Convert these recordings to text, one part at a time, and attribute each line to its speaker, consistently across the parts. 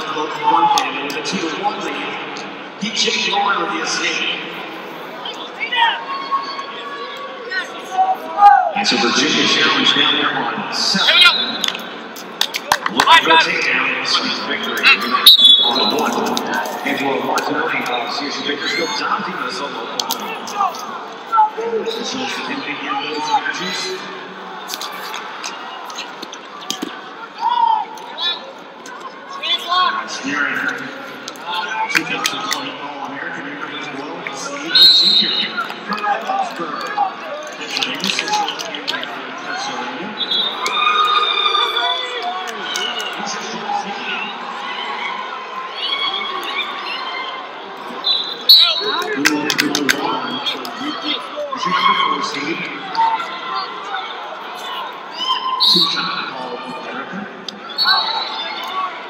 Speaker 1: Huskers both one game with a two one lead. He changed on with the escape. That's a Virginia challenge down there on seven. Looking for a takedown. Sweet victory on the one. Angelo Martinelli of uh, CSU Bakersfield the solo This is significant in those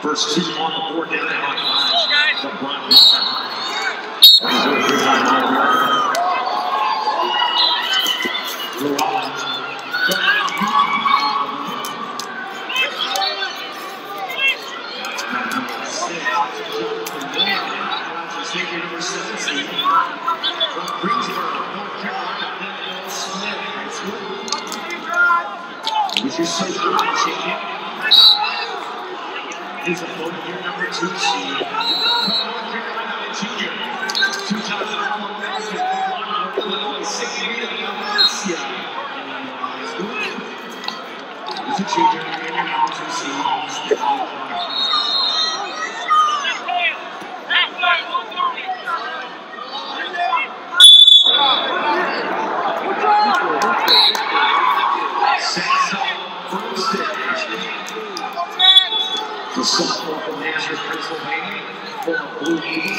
Speaker 1: First two on the board down there on five. LeBron He's a three-time All-American. Llewellyn. Number six. State number 17. From Greensboro, North Carolina, Daniel Smith High School. He's social champion. His opponent here, number two seed. North Carolina junior. 2001 American, Illinois. He's a junior and your number two seed. Sets up first stage. The sophomore from Nazareth, Pennsylvania, former Blue Eagles.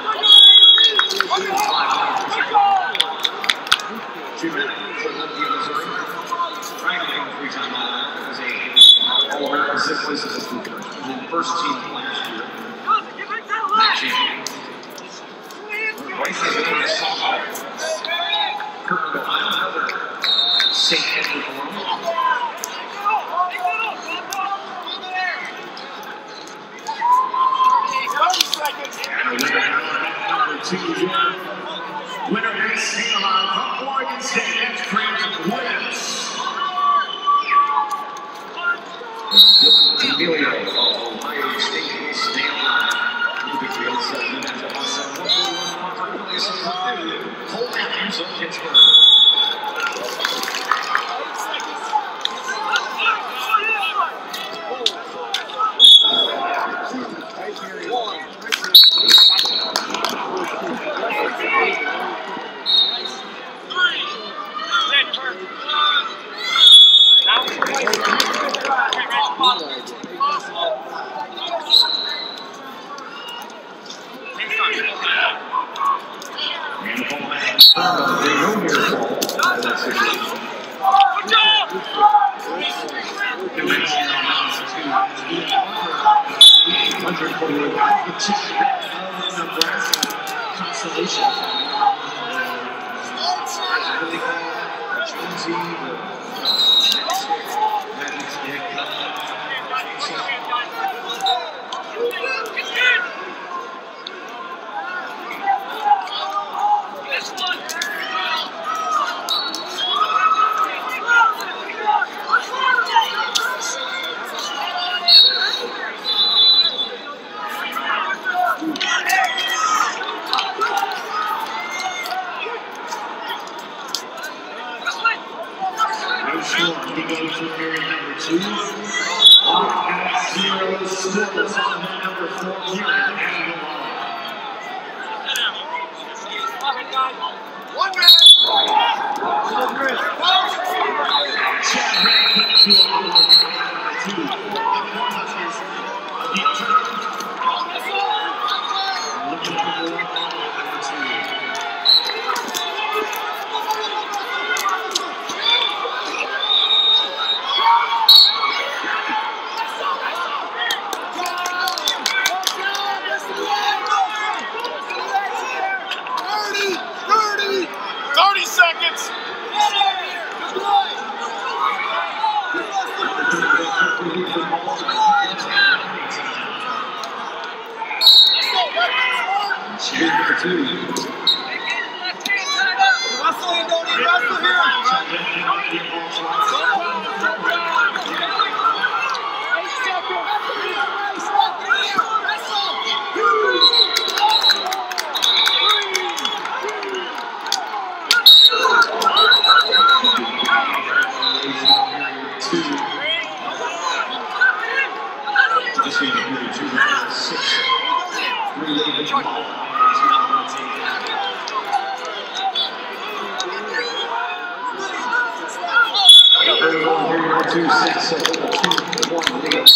Speaker 1: Number 45 seed. The team here in Chicago. First team last year, has been in the softball. Kirk Ohio, another St. Edward alum. And number two. Winner is Stay Alive from Oregon State. That's Grant Williams. Cole Constellation. Really cool. Jonesy, the Magic's Dick. No score. He goes to period number two. Off at zero scoreless on that number four. Here at Angelo. Chad Ray two. Two, six, seven, two, one, lead.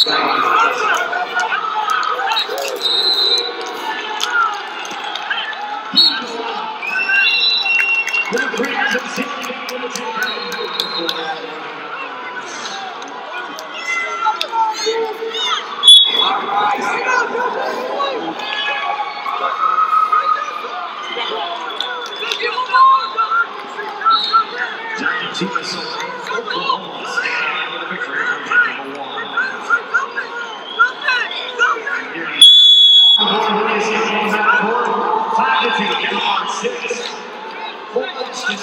Speaker 1: Giant team is Oklahoma standing with a victory over number one. Five to two, get on six.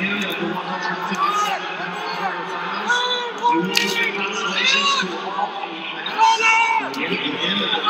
Speaker 1: beginning of the 157 pound quarterfinals, we will be constellations to all end the